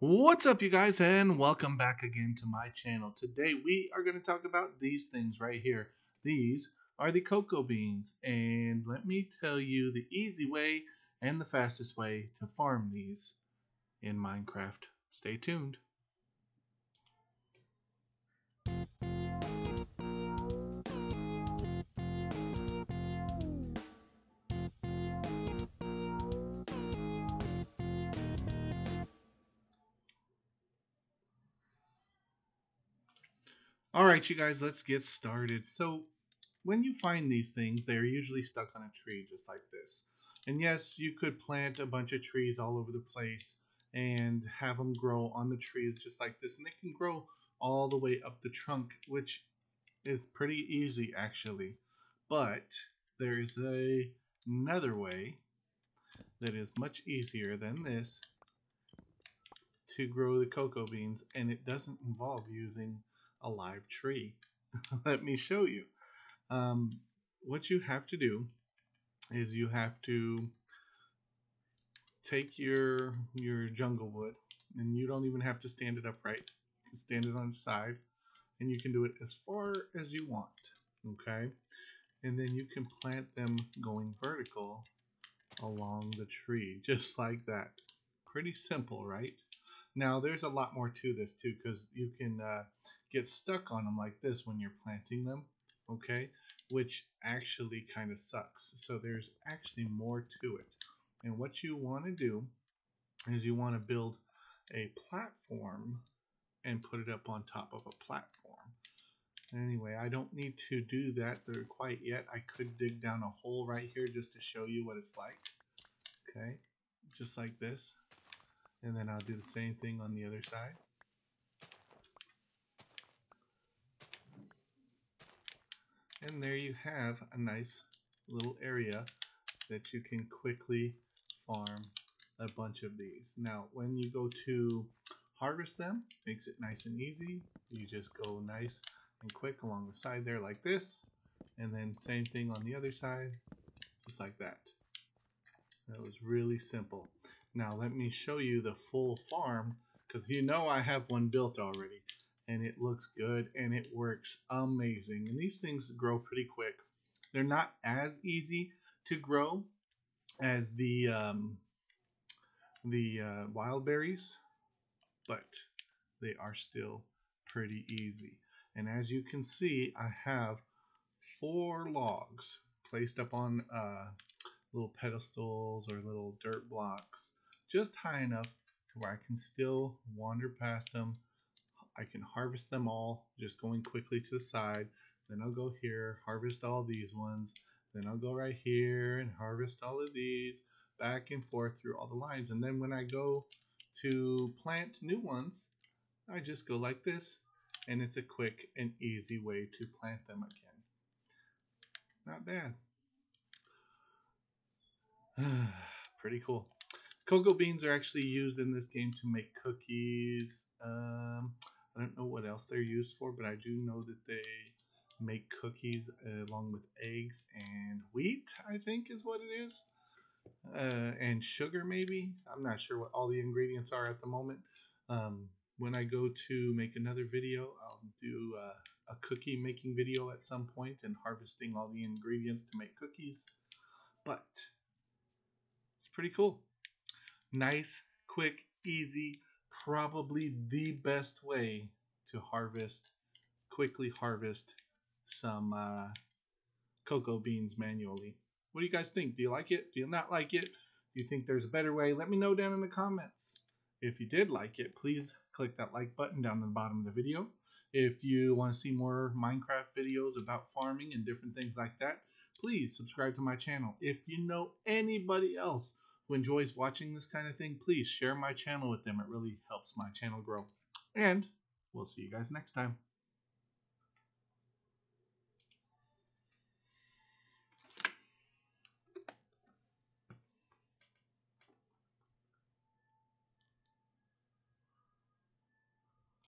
What's up, you guys, and welcome back again to my channel. Today we are going to talk about these things right here. These are the cocoa beans, and let me tell you the easy way and the fastest way to farm these in Minecraft. Stay tuned. All right, you guys, let's get started. So, when you find these things, they're usually stuck on a tree just like this. And yes, you could plant a bunch of trees all over the place and have them grow on the trees just like this. And they can grow all the way up the trunk, which is pretty easy actually. But there's a, another way that is much easier than this to grow the cocoa beans and it doesn't involve using a live tree. Let me show you. Um, what you have to do is you have to take your your jungle wood and you don't even have to stand it upright. You can stand it on its side and you can do it as far as you want. Okay? And then you can plant them going vertical along the tree just like that. Pretty simple, right? Now there's a lot more to this too because you can uh, get stuck on them like this when you're planting them, okay? Which actually kind of sucks. So there's actually more to it. And what you want to do is you want to build a platform and put it up on top of a platform. Anyway, I don't need to do that there quite yet. I could dig down a hole right here just to show you what it's like. Okay, just like this and then I'll do the same thing on the other side. And there you have a nice little area that you can quickly farm a bunch of these. Now, when you go to harvest them, makes it nice and easy. You just go nice and quick along the side there like this. And then same thing on the other side, just like that. That was really simple. Now let me show you the full farm because you know I have one built already and it looks good and it works amazing. And these things grow pretty quick. They're not as easy to grow as the um, the uh, wild berries, but they are still pretty easy. And as you can see, I have four logs placed up on uh, little pedestals or little dirt blocks just high enough to where I can still wander past them. I can harvest them all just going quickly to the side. Then I'll go here, harvest all these ones. Then I'll go right here and harvest all of these back and forth through all the lines. And then when I go to plant new ones, I just go like this and it's a quick and easy way to plant them again. Not bad. Pretty cool. Cocoa beans are actually used in this game to make cookies. Um, I don't know what else they're used for, but I do know that they make cookies uh, along with eggs and wheat, I think is what it is. Uh, and sugar, maybe. I'm not sure what all the ingredients are at the moment. Um, when I go to make another video, I'll do uh, a cookie making video at some point and harvesting all the ingredients to make cookies. But it's pretty cool nice, quick, easy, probably the best way to harvest, quickly harvest some uh, cocoa beans manually. What do you guys think? Do you like it? Do you not like it? Do you think there's a better way? Let me know down in the comments. If you did like it, please click that like button down in the bottom of the video. If you want to see more Minecraft videos about farming and different things like that, please subscribe to my channel. If you know anybody else who enjoys watching this kind of thing, please share my channel with them. It really helps my channel grow. And we'll see you guys next time.